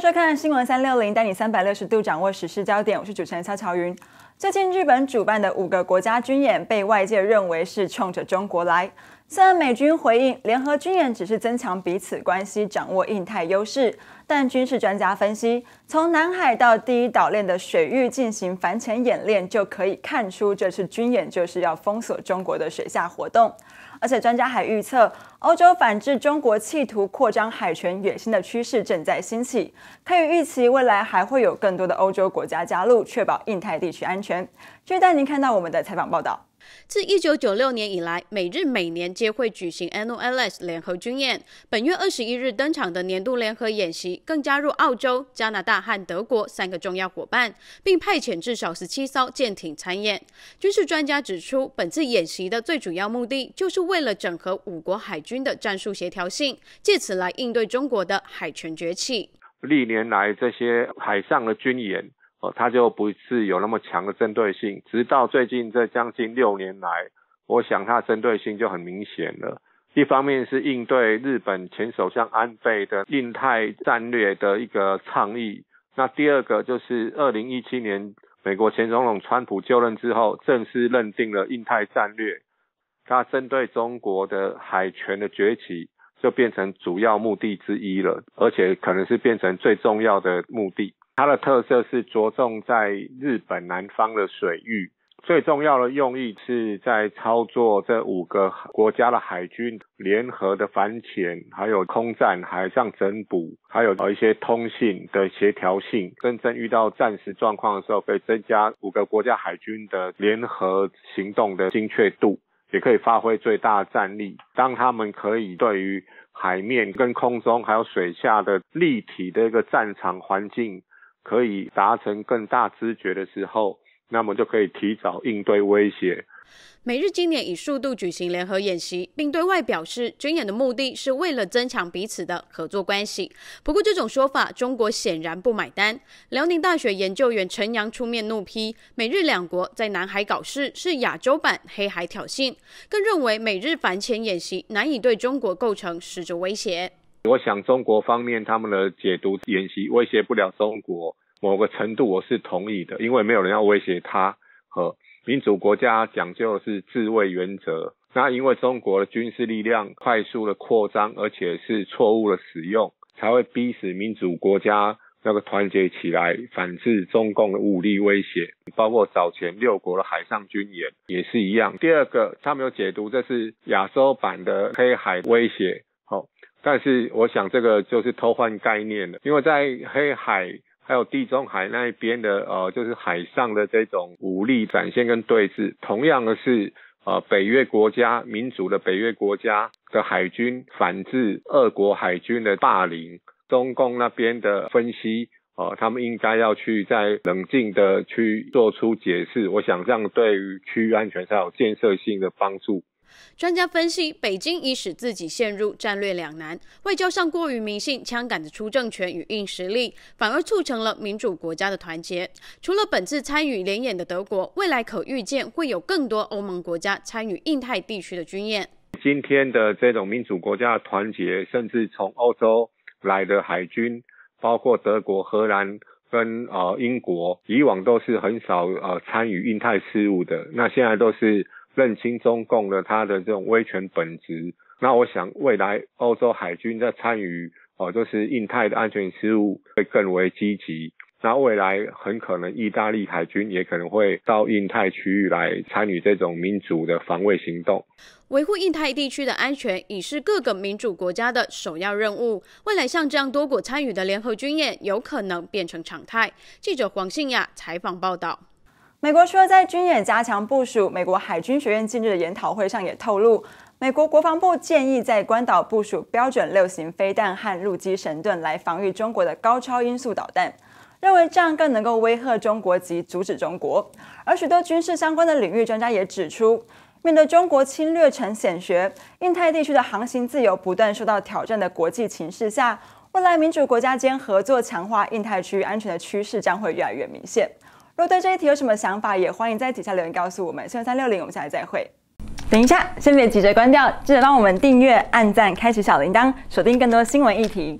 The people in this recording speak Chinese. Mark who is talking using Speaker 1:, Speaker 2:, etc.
Speaker 1: 收看新闻三六零，带你三百六十度掌握时事焦点。我是主持人肖乔云。最近日本主办的五个国家军演被外界认为是冲着中国来。虽然美军回应联合军演只是增强彼此关系、掌握印太优势，但军事专家分析，从南海到第一岛链的水域进行反潜演练，就可以看出这次军演就是要封锁中国的水下活动。而且专家还预测，欧洲反制中国企图扩张海权野心的趋势正在兴起，可以预期未来还会有更多的欧洲国家加入，确保印太地区安全。就带您看到我们的采访报道。
Speaker 2: 自一九九六年以来，美日每年皆会举行 NOLS 联合军演。本月二十一日登场的年度联合演习，更加入澳洲、加拿大和德国三个重要伙伴，并派遣至少十七艘舰艇参演。军事专家指出，本次演习的最主要目的，就是为了整合五国海军的战术协调性，借此来应对中国的海权崛起。
Speaker 3: 历年来这些海上的军演。哦，它就不是有那么强的针对性，直到最近这将近六年来，我想它针对性就很明显了。一方面是应对日本前首相安倍的印太战略的一个倡议，那第二个就是二零一七年美国前总统川普就任之后，正式认定了印太战略，它针对中国的海权的崛起，就变成主要目的之一了，而且可能是变成最重要的目的。它的特色是着重在日本南方的水域，最重要的用意是在操作这五个国家的海军联合的反潜，还有空战、海上整补，还有一些通信的协调性。真正遇到战时状况的时候，可以增加五个国家海军的联合行动的精确度，也可以发挥最大的战力。当他们可以对于海面、跟空中还有水下的立体的一个战场环境。可以达成更大知觉的时候，那么就可以提早应对威胁。
Speaker 2: 美日今年以速度举行联合演习，并对外表示军演的目的是为了增强彼此的合作关系。不过，这种说法中国显然不买单。辽宁大学研究员陈阳出面怒批，美日两国在南海搞事是亚洲版黑海挑衅，更认为美日反潜演习难以对中国构成实质威胁。
Speaker 3: 我想中国方面他们的解读演习威胁不了中国某个程度，我是同意的，因为没有人要威胁他。和民主国家讲究的是自卫原则，那因为中国的军事力量快速的扩张，而且是错误的使用，才会逼使民主国家那个团结起来反制中共的武力威胁。包括早前六国的海上军演也是一样。第二个，他们有解读这是亚洲版的黑海威胁。但是我想这个就是偷换概念了，因为在黑海还有地中海那一边的呃，就是海上的这种武力展现跟对峙，同样的是呃北约国家民主的北约国家的海军反制俄国海军的霸凌，中共那边的分析呃，他们应该要去在冷静的去做出解释，我想这样对于区域安全才有建设性的帮助。
Speaker 2: 专家分析，北京已使自己陷入战略两难，外交上过于迷信枪杆子出政权与硬实力，反而促成了民主国家的团结。除了本次参与联演的德国，未来可预见会有更多欧盟国家参与印太地区的军演。
Speaker 3: 今天的这种民主国家的团结，甚至从欧洲来的海军，包括德国、荷兰跟呃英国，以往都是很少呃参与印太事务的，那现在都是。认清中共的它的这种威权本质，那我想未来欧洲海军在参与哦，就是印太的安全事务会更为积极。那未来很可能意大利海军也可能会到印太区域来参与这种民主的防卫行动。
Speaker 2: 维护印太地区的安全已是各个民主国家的首要任务。未来像这样多国参与的联合军演，有可能变成常态。记者黄信雅采访报道。
Speaker 1: 美国除了在军演加强部署，美国海军学院近日的研讨会上也透露，美国国防部建议在关岛部署标准六型飞弹和陆基神盾来防御中国的高超音速导弹，认为这样更能够威吓中国及阻止中国。而许多军事相关的领域专家也指出，面对中国侵略成显学，印太地区的航行自由不断受到挑战的国际形势下，未来民主国家间合作强化印太区域安全的趋势将会越来越明显。如果对这一题有什么想法，也欢迎在底下留言告诉我们。新闻三六零，我们下次再会。等一下，先别急着关掉，记得帮我们订阅、按赞、开启小铃铛，锁定更多新闻议题。